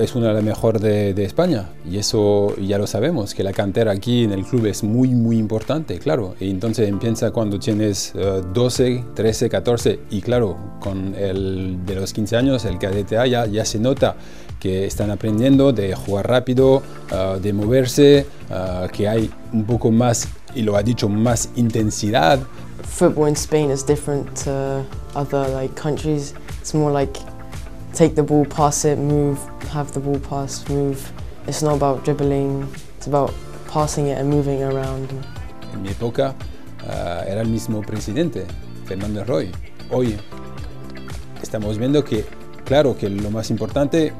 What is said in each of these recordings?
es una de las mejores de, de, España y eso ya lo sabemos, que la cantera aquí en el club es muy, muy importante, claro. Y entonces empieza cuando tienes uh, 12, 13, 14 y claro, con el de los 15 años, el KDTA ya, ya se nota que están aprendiendo de jugar rápido, uh, de moverse, uh, que hay un poco más, y lo ha dicho, más intensidad. Football in Spain is different to other like countries. It's more like take the ball, pass it, move, have the ball pass, move. It's not about dribbling, it's about passing it and moving around. En mi época uh, era el mismo presidente, Fernando Roy. Hoy estamos viendo que, claro, que lo más importante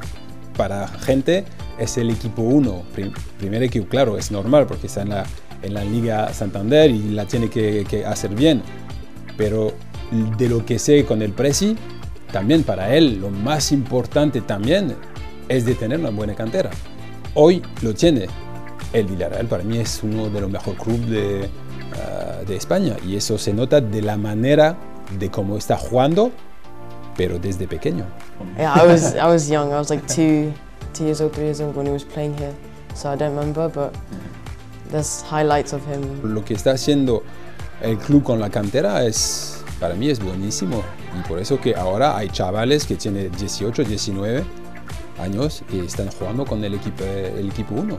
para gente es el equipo 1. Prim primer equipo, claro, es normal porque está en la, en la Liga Santander y la tiene que, que hacer bien. Pero de lo que sé con el Presi, también para él lo más importante también es de tener una buena cantera. Hoy lo tiene. El Villarreal para mí es uno de los mejores clubes de, uh, de España y eso se nota de la manera de cómo está jugando, pero desde pequeño. Yeah, I was I was young. I was like two two years old, three years old when he was playing here, so I don't remember, but there's highlights of him. Lo que está haciendo el club con la cantera es para mí es buenísimo y por eso que ahora hay chavales que tienen 18, 19 años y están jugando con el equipo el equipo 1.